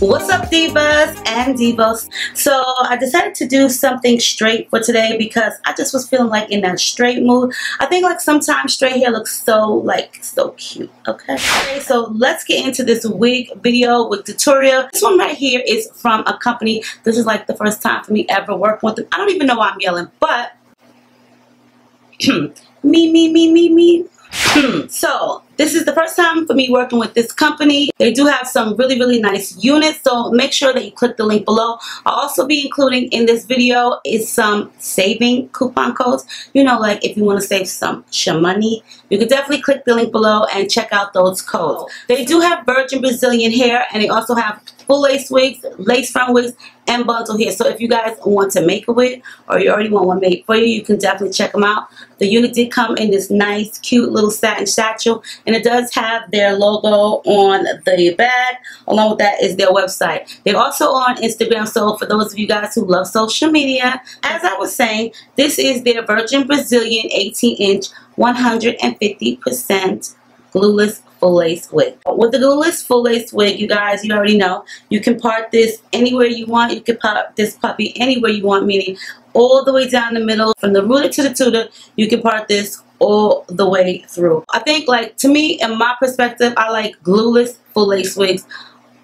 What's up divas and divos? So I decided to do something straight for today because I just was feeling like in that straight mood. I think like sometimes straight hair looks so like so cute, okay? Okay, so let's get into this wig video with tutorial. This one right here is from a company. This is like the first time for me ever working with them. I don't even know why I'm yelling, but me, me, me, me, me. so this is the first time for me working with this company. They do have some really, really nice units, so make sure that you click the link below. I'll also be including in this video is some saving coupon codes. You know, like if you want to save some money, you can definitely click the link below and check out those codes. They do have virgin Brazilian hair, and they also have full lace wigs, lace front wigs, and bundle hair. So if you guys want to make a wig or you already want one made for you, you can definitely check them out. The unit did come in this nice, cute little satin satchel and it does have their logo on the bag. Along with that is their website. They're also on Instagram, so for those of you guys who love social media, as I was saying, this is their Virgin Brazilian 18-inch 150% glueless full lace wig. With the glueless full lace wig, you guys, you already know, you can part this anywhere you want. You can part this puppy anywhere you want, meaning all the way down the middle, from the rooter to the tutor, you can part this all the way through. I think like to me in my perspective I like glueless full lace wigs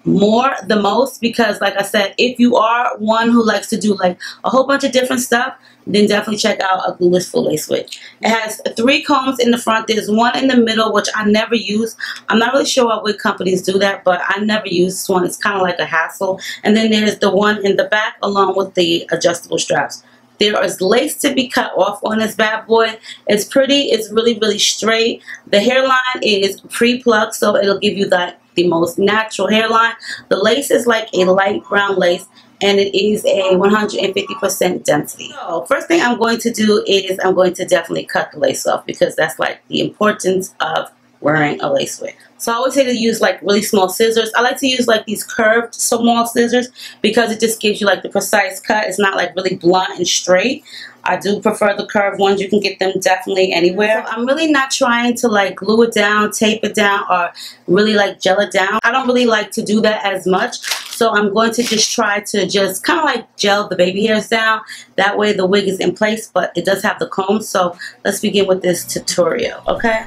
more the most because like I said if you are one who likes to do like a whole bunch of different stuff then definitely check out a glueless full lace wig. It has three combs in the front. There's one in the middle which I never use. I'm not really sure why wig companies do that but I never use this one. It's kind of like a hassle. And then there's the one in the back along with the adjustable straps. There is lace to be cut off on this bad boy. It's pretty. It's really, really straight. The hairline is pre-plucked, so it'll give you that the most natural hairline. The lace is like a light brown lace and it is a 150% density. So first thing I'm going to do is I'm going to definitely cut the lace off because that's like the importance of wearing a lace wig. So I always say to use like really small scissors. I like to use like these curved small scissors because it just gives you like the precise cut. It's not like really blunt and straight. I do prefer the curved ones. You can get them definitely anywhere. So I'm really not trying to like glue it down, tape it down, or really like gel it down. I don't really like to do that as much. So I'm going to just try to just kind of like gel the baby hairs down. That way the wig is in place, but it does have the comb. So let's begin with this tutorial, okay?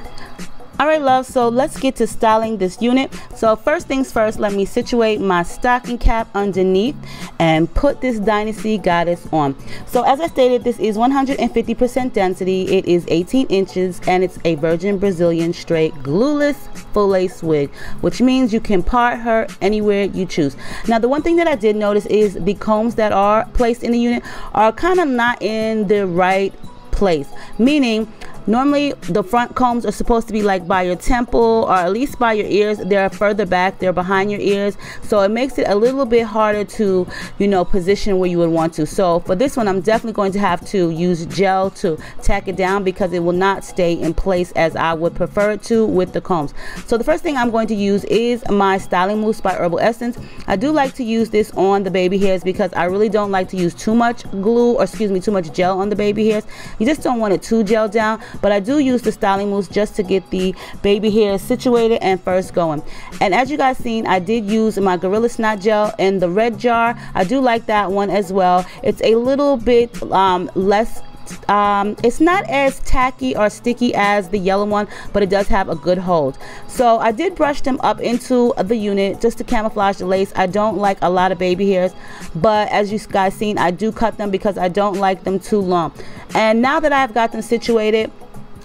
Alright love, so let's get to styling this unit. So first things first, let me situate my stocking cap underneath and put this Dynasty Goddess on. So as I stated, this is 150% density. It is 18 inches and it's a Virgin Brazilian straight glueless full lace wig, which means you can part her anywhere you choose. Now the one thing that I did notice is the combs that are placed in the unit are kind of not in the right place, meaning Normally, the front combs are supposed to be like by your temple or at least by your ears. They're further back, they're behind your ears. So it makes it a little bit harder to, you know, position where you would want to. So for this one, I'm definitely going to have to use gel to tack it down because it will not stay in place as I would prefer it to with the combs. So the first thing I'm going to use is my Styling Mousse by Herbal Essence. I do like to use this on the baby hairs because I really don't like to use too much glue or excuse me, too much gel on the baby hairs. You just don't want it too gel down but I do use the styling mousse just to get the baby hair situated and first going. And as you guys seen, I did use my Gorilla Snot Gel in the red jar. I do like that one as well. It's a little bit um, less um, it's not as tacky or sticky as the yellow one but it does have a good hold so I did brush them up into the unit just to camouflage the lace I don't like a lot of baby hairs but as you guys seen I do cut them because I don't like them too long and now that I've got them situated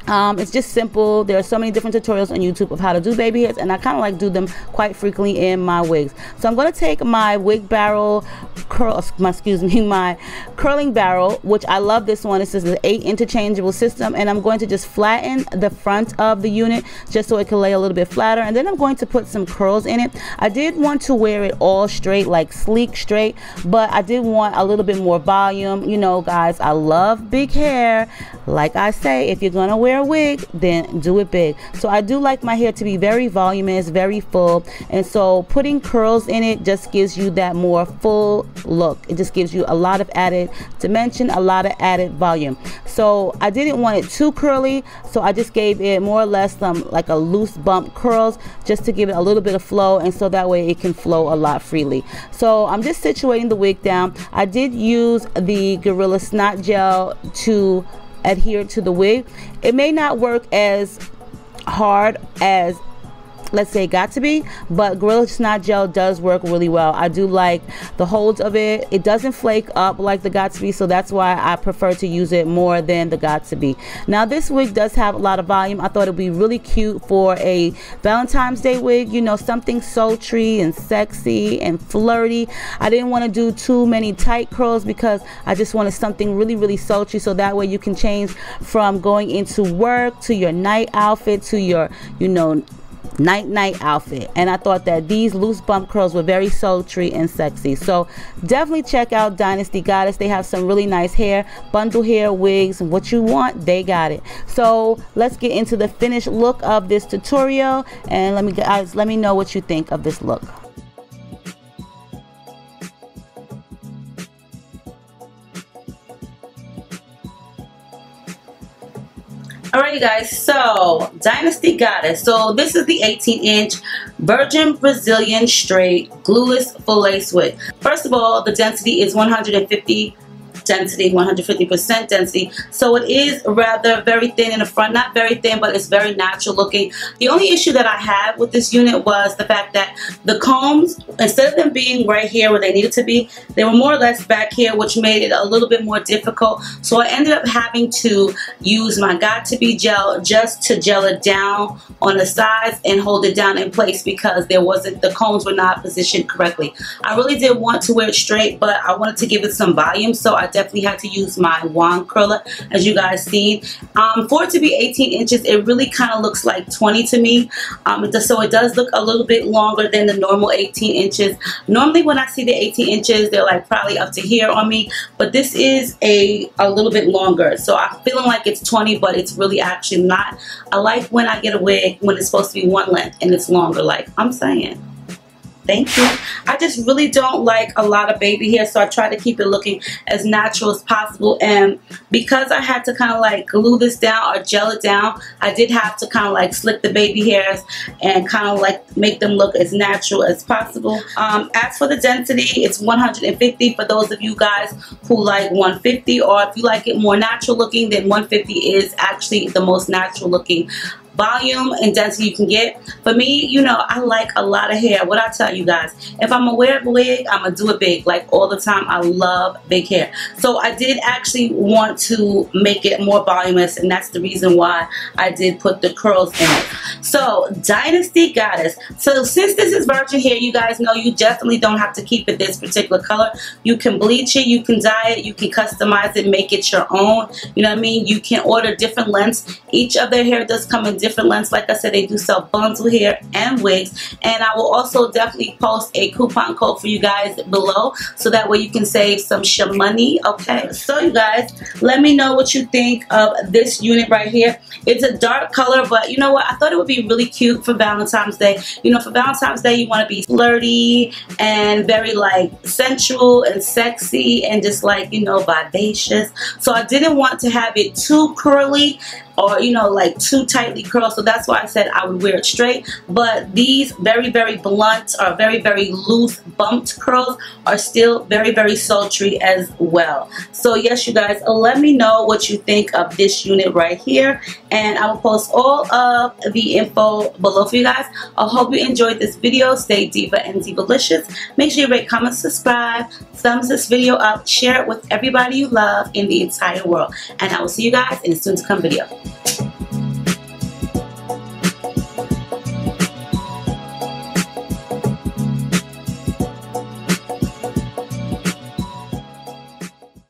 um, it's just simple. There are so many different tutorials on YouTube of how to do baby hairs, and I kind of like do them quite frequently in my wigs. So I'm going to take my wig barrel curl, my, excuse me, my curling barrel, which I love this one. This is an eight interchangeable system, and I'm going to just flatten the front of the unit just so it can lay a little bit flatter, and then I'm going to put some curls in it. I did want to wear it all straight, like sleek straight, but I did want a little bit more volume. You know, guys, I love big hair. Like I say, if you're going to wear hair wig, then do it big. So I do like my hair to be very voluminous, very full. And so putting curls in it just gives you that more full look. It just gives you a lot of added dimension, a lot of added volume. So I didn't want it too curly. So I just gave it more or less some like a loose bump curls just to give it a little bit of flow. And so that way it can flow a lot freely. So I'm just situating the wig down. I did use the Gorilla Snot Gel to adhere to the wig. It may not work as hard as let's say got2b, but gorilla snot gel does work really well. I do like the holds of it. It doesn't flake up like the got2b, so that's why i prefer to use it more than the got2b. now this wig does have a lot of volume. I thought it'd be really cute for a valentine's day wig you know something sultry and sexy and flirty. I didn't want to do too many tight curls because i just wanted something really really sultry so that way you can change from going into work to your night outfit to your you know night night outfit. And I thought that these loose bump curls were very sultry and sexy. So definitely check out Dynasty Goddess. They have some really nice hair bundle hair wigs and what you want they got it. So let's get into the finished look of this tutorial. And let me guys let me know what you think of this look Alrighty guys, so Dynasty Goddess. So this is the 18 inch Virgin Brazilian straight glueless full lace wig. First of all, the density is 150 density, 150% density. So it is rather very thin in the front, not very thin, but it's very natural looking. The only issue that I had with this unit was the fact that the combs, instead of them being right here where they needed to be, they were more or less back here, which made it a little bit more difficult. So I ended up having to use my Got2b gel just to gel it down on the sides and hold it down in place because there wasn't, the combs were not positioned correctly. I really did want to wear it straight, but I wanted to give it some volume, so I definitely had to use my wand curler as you guys seen. Um, for it to be 18 inches, it really kind of looks like 20 to me. Um, so it does look a little bit longer than the normal 18 inches. Normally when I see the 18 inches, they're like probably up to here on me, but this is a, a little bit longer. So I'm feeling like it's 20, but it's really actually not. I like when I get a wig when it's supposed to be one length and it's longer, like I'm saying. Thank you. I just really don't like a lot of baby hair, so I try to keep it looking as natural as possible. And because I had to kind of like glue this down or gel it down, I did have to kind of like slick the baby hairs and kind of like make them look as natural as possible. Um, as for the density, it's 150 for those of you guys who like 150 or if you like it more natural looking, then 150 is actually the most natural looking volume and density you can get. For me, you know, I like a lot of hair. What I tell you guys, if I'm gonna wear a wig, I'm gonna do it big, like all the time. I love big hair. So I did actually want to make it more voluminous, and that's the reason why I did put the curls in it. So Dynasty Goddess. So since this is virgin hair, you guys know you definitely don't have to keep it this particular color. You can bleach it, you can dye it, you can customize it, make it your own. You know what I mean? You can order different lengths. Each of their hair does come in different lengths. Like I said, they do sell bundle hair and wigs. And I will also definitely post a coupon code for you guys below so that way you can save some money. Okay, so you guys, let me know what you think of this unit right here. It's a dark color, but you know what? I thought it would be really cute for Valentine's Day. You know, for Valentine's Day, you want to be flirty and very like sensual and sexy and just like, you know, vivacious. So I didn't want to have it too curly or you know like too tightly curled so that's why I said I would wear it straight. But these very very blunt or very very loose bumped curls are still very very sultry as well. So yes you guys let me know what you think of this unit right here. And I will post all of the info below for you guys. I hope you enjoyed this video. Stay diva and divalicious make sure you rate comment subscribe. Thumbs this video up. Share it with everybody you love in the entire world. And I will see you guys in a soon to come video